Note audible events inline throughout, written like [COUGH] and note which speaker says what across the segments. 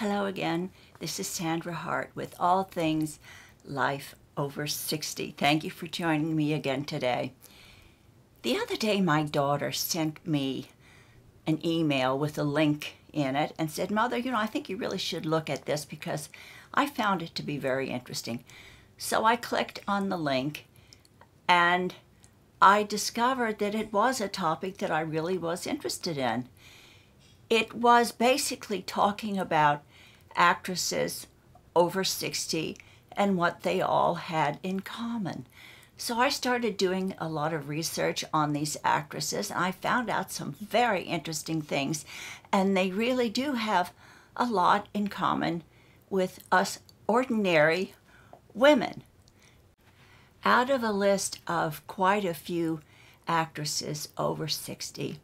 Speaker 1: Hello again. This is Sandra Hart with All Things Life Over 60. Thank you for joining me again today. The other day, my daughter sent me an email with a link in it and said, Mother, you know, I think you really should look at this because I found it to be very interesting. So I clicked on the link and I discovered that it was a topic that I really was interested in. It was basically talking about actresses over 60 and what they all had in common. So I started doing a lot of research on these actresses and I found out some very interesting things and they really do have a lot in common with us ordinary women. Out of a list of quite a few actresses over 60,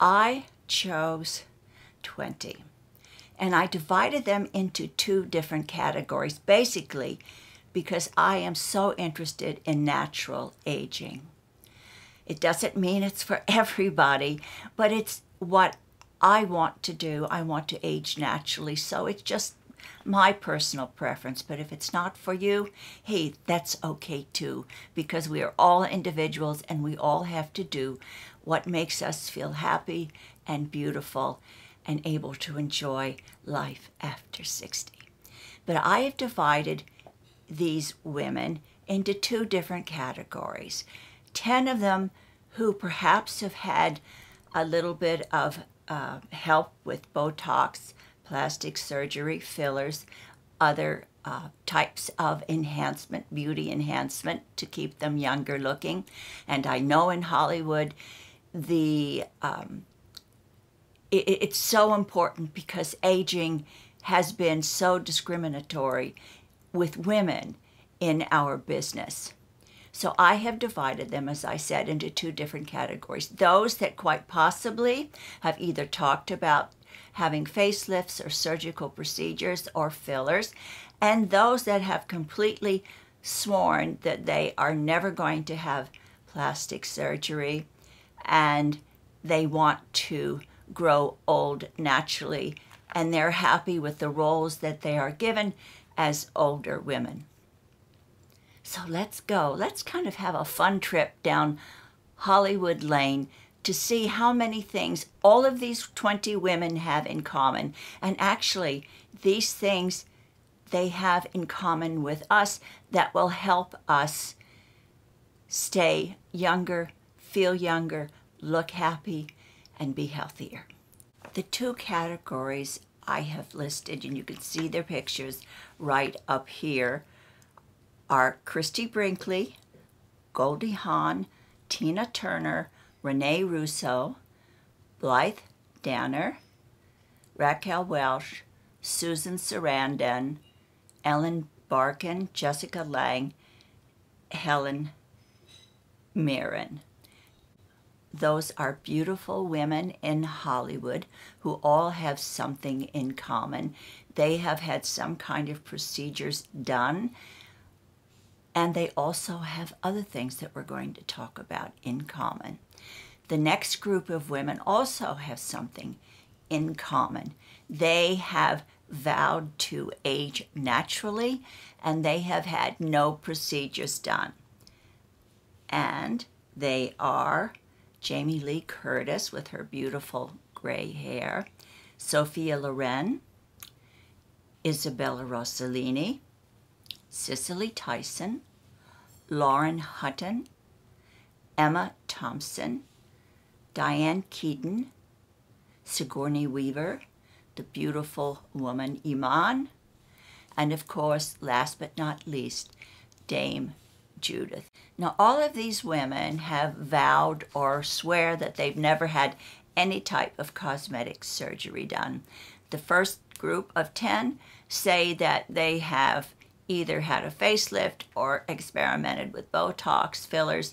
Speaker 1: I chose 20 and I divided them into two different categories, basically because I am so interested in natural aging. It doesn't mean it's for [LAUGHS] everybody, but it's what I want to do. I want to age naturally, so it's just my personal preference. But if it's not for you, hey, that's okay too, because we are all individuals and we all have to do what makes us feel happy and beautiful and able to enjoy life after 60. But I have divided these women into two different categories. 10 of them who perhaps have had a little bit of uh, help with Botox, plastic surgery, fillers, other uh, types of enhancement, beauty enhancement to keep them younger looking. And I know in Hollywood, the um, it, it's so important because aging has been so discriminatory with women in our business. So I have divided them, as I said, into two different categories. Those that quite possibly have either talked about having facelifts or surgical procedures or fillers, and those that have completely sworn that they are never going to have plastic surgery and they want to grow old naturally and they're happy with the roles that they are given as older women. So let's go. Let's kind of have a fun trip down Hollywood Lane to see how many things all of these 20 women have in common. And actually, these things they have in common with us that will help us stay younger, feel younger, look happy, and be healthier. The two categories I have listed, and you can see their pictures right up here, are Christie Brinkley, Goldie Hawn, Tina Turner, Rene Russo, Blythe Danner, Raquel Welch, Susan Sarandon, Ellen Barkin, Jessica Lange, Helen Mirren. Those are beautiful women in Hollywood who all have something in common. They have had some kind of procedures done, and they also have other things that we're going to talk about in common. The next group of women also have something in common. They have vowed to age naturally and they have had no procedures done. And they are Jamie Lee Curtis with her beautiful gray hair, Sophia Loren, Isabella Rossellini, Cicely Tyson, Lauren Hutton, Emma Thompson, Diane Keaton, Sigourney Weaver, the beautiful woman Iman, and of course, last but not least, Dame Judith. Now, all of these women have vowed or swear that they've never had any type of cosmetic surgery done. The first group of 10 say that they have either had a facelift or experimented with Botox, fillers,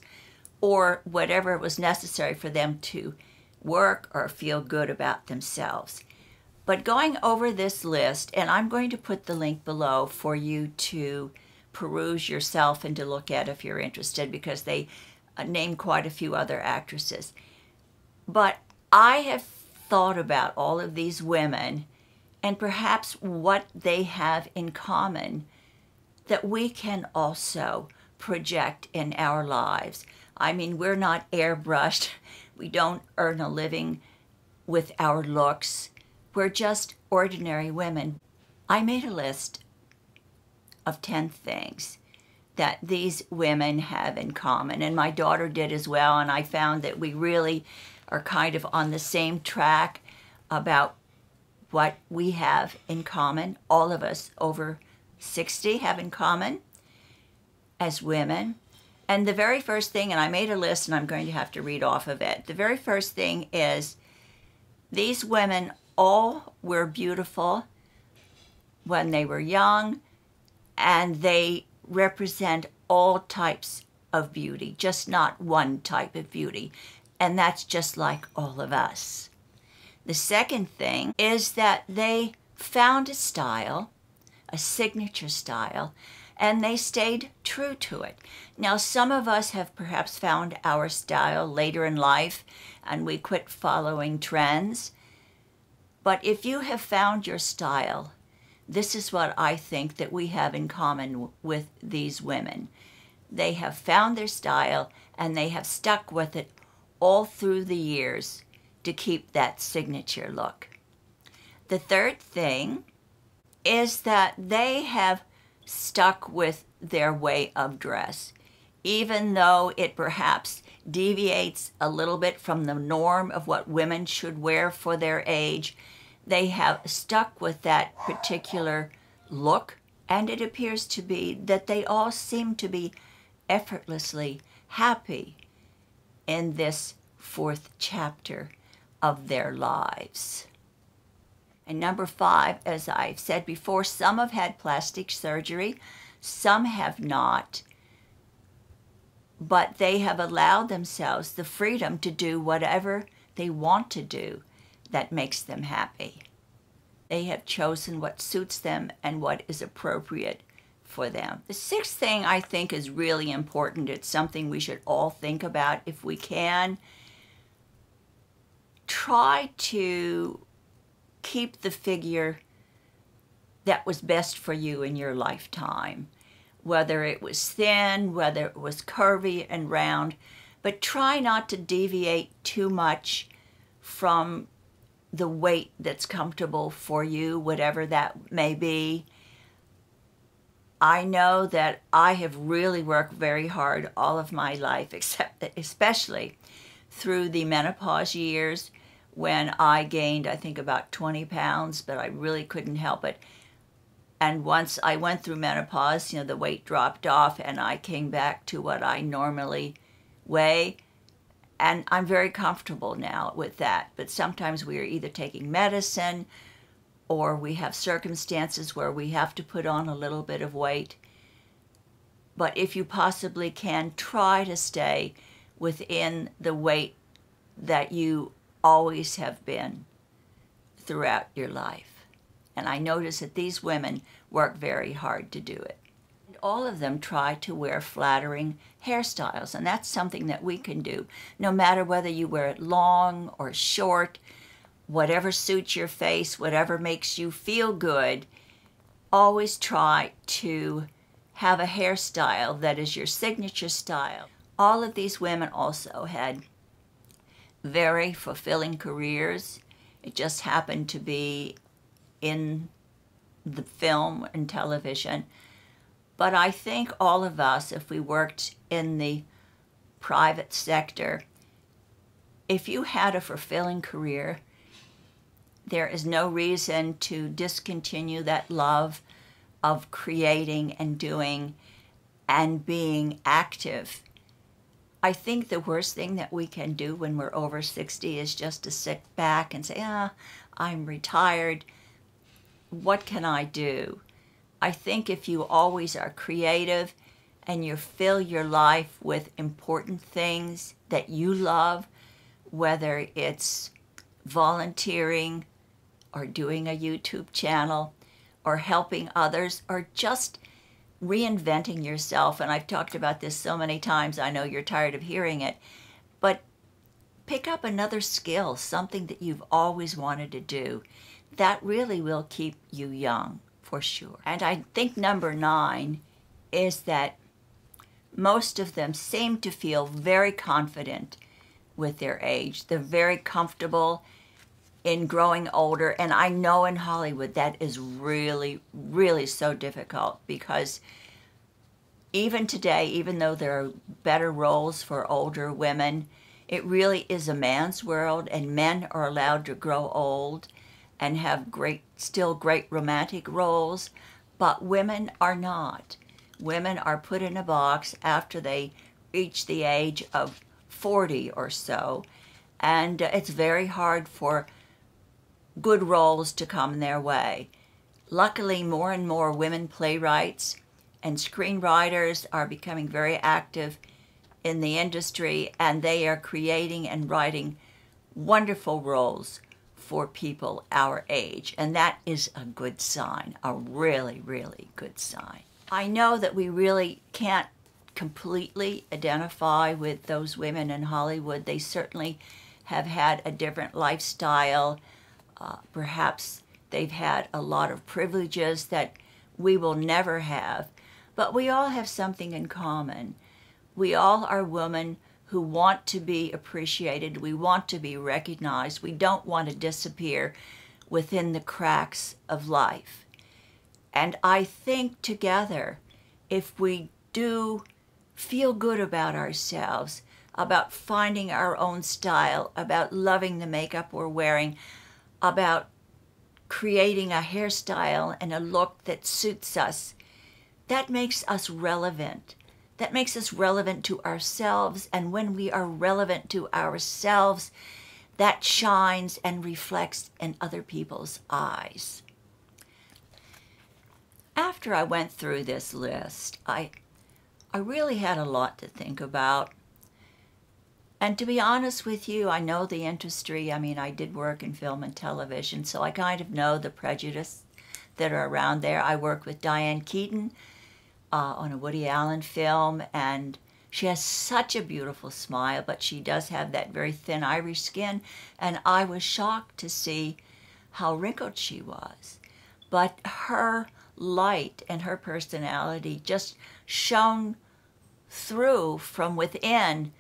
Speaker 1: or whatever was necessary for them to work or feel good about themselves. But going over this list, and I'm going to put the link below for you to peruse yourself and to look at if you're interested because they uh, name quite a few other actresses. But I have thought about all of these women and perhaps what they have in common that we can also project in our lives. I mean, we're not airbrushed, [LAUGHS] we don't earn a living with our looks, we're just ordinary women. I made a list of 10 things that these women have in common, and my daughter did as well, and I found that we really are kind of on the same track about what we have in common, all of us over 60 have in common as women. And the very first thing, and I made a list and I'm going to have to read off of it. The very first thing is these women all were beautiful when they were young, and they represent all types of beauty, just not one type of beauty. And that's just like all of us. The second thing is that they found a style, a signature style, and they stayed true to it. Now, some of us have perhaps found our style later in life and we quit following trends. But if you have found your style, this is what I think that we have in common with these women. They have found their style and they have stuck with it all through the years to keep that signature look. The third thing is that they have stuck with their way of dress, even though it perhaps deviates a little bit from the norm of what women should wear for their age. They have stuck with that particular look, and it appears to be that they all seem to be effortlessly happy in this fourth chapter of their lives. And number five, as I've said before, some have had plastic surgery, some have not, but they have allowed themselves the freedom to do whatever they want to do that makes them happy. They have chosen what suits them and what is appropriate for them. The sixth thing I think is really important. It's something we should all think about if we can. Try to keep the figure that was best for you in your lifetime, whether it was thin, whether it was curvy and round, but try not to deviate too much from the weight that's comfortable for you, whatever that may be. I know that I have really worked very hard all of my life, except especially through the menopause years when I gained, I think, about 20 pounds, but I really couldn't help it. And once I went through menopause, you know, the weight dropped off and I came back to what I normally weigh. And I'm very comfortable now with that. But sometimes we are either taking medicine or we have circumstances where we have to put on a little bit of weight. But if you possibly can, try to stay within the weight that you always have been throughout your life. And I notice that these women work very hard to do it. All of them try to wear flattering hairstyles, and that's something that we can do, no matter whether you wear it long or short, whatever suits your face, whatever makes you feel good. Always try to have a hairstyle that is your signature style. All of these women also had very fulfilling careers. It just happened to be in the film and television. But I think all of us, if we worked in the private sector, if you had a fulfilling career, there is no reason to discontinue that love of creating and doing and being active I think the worst thing that we can do when we're over 60 is just to sit back and say, ah, I'm retired. What can I do? I think if you always are creative and you fill your life with important things that you love, whether it's volunteering or doing a YouTube channel or helping others or just reinventing yourself, and I've talked about this so many times, I know you're tired of hearing it, but pick up another skill, something that you've always wanted to do. that really will keep you young for sure. And I think number nine is that most of them seem to feel very confident with their age. They're very comfortable in growing older. And I know in Hollywood that is really, really so difficult because even today, even though there are better roles for older women, it really is a man's world and men are allowed to grow old and have great, still great romantic roles, but women are not. Women are put in a box after they reach the age of 40 or so, and uh, it's very hard for good roles to come their way. Luckily, more and more women playwrights and screenwriters are becoming very active in the industry, and they are creating and writing wonderful roles for people our age. And that is a good sign, a really, really good sign. I know that we really can't completely identify with those women in Hollywood. They certainly have had a different lifestyle. Uh, perhaps they've had a lot of privileges that we will never have. But we all have something in common. We all are women who want to be appreciated. We want to be recognized. We don't want to disappear within the cracks of life. And I think together, if we do feel good about ourselves, about finding our own style, about loving the makeup we're wearing, about creating a hairstyle and a look that suits us, that makes us relevant. That makes us relevant to ourselves. And when we are relevant to ourselves, that shines and reflects in other people's eyes. After I went through this list, I I really had a lot to think about. And to be honest with you, I know the industry. I mean, I did work in film and television, so I kind of know the prejudice that are around there. I worked with Diane Keaton uh, on a Woody Allen film, and she has such a beautiful smile, but she does have that very thin Irish skin, and I was shocked to see how wrinkled she was. But her light and her personality just shone through from within,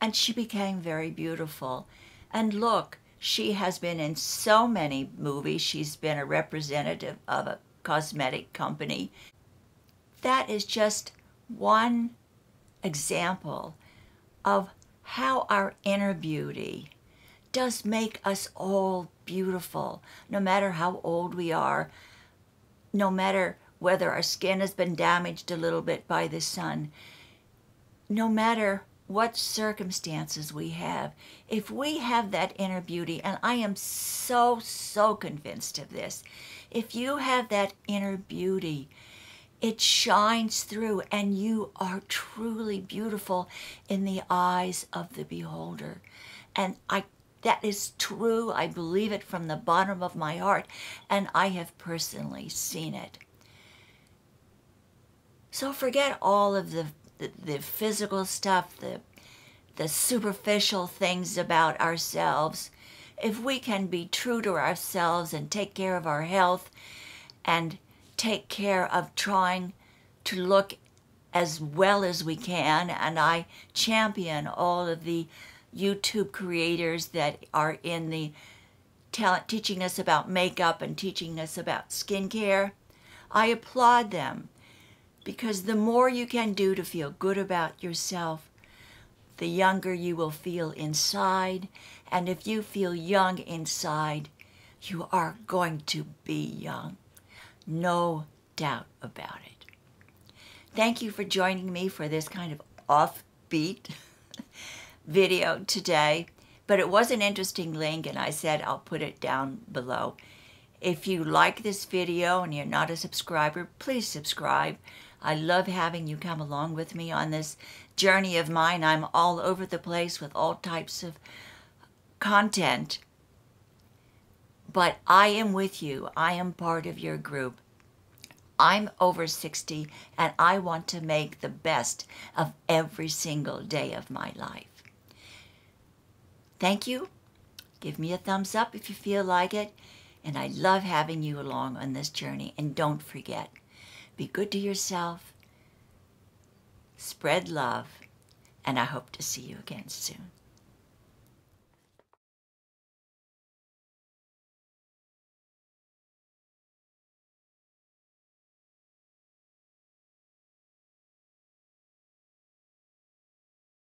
Speaker 1: and she became very beautiful. And look, she has been in so many movies. She's been a representative of a cosmetic company. That is just one example of how our inner beauty does make us all beautiful, no matter how old we are, no matter whether our skin has been damaged a little bit by the sun, no matter what circumstances we have, if we have that inner beauty, and I am so, so convinced of this, if you have that inner beauty, it shines through and you are truly beautiful in the eyes of the beholder. And I that is true. I believe it from the bottom of my heart, and I have personally seen it. So forget all of the, the, the physical stuff, the, the superficial things about ourselves. If we can be true to ourselves and take care of our health and take care of trying to look as well as we can, and I champion all of the YouTube creators that are in the talent teaching us about makeup and teaching us about skincare. I applaud them because the more you can do to feel good about yourself, the younger you will feel inside. And if you feel young inside, you are going to be young. No doubt about it. Thank you for joining me for this kind of offbeat [LAUGHS] video today, but it was an interesting link and I said I'll put it down below. If you like this video and you're not a subscriber, please subscribe. I love having you come along with me on this journey of mine. I'm all over the place with all types of content. But I am with you. I am part of your group. I'm over 60 and I want to make the best of every single day of my life. Thank you. Give me a thumbs up if you feel like it. And I love having you along on this journey. And don't forget, be good to yourself, spread love, and I hope to see you again soon.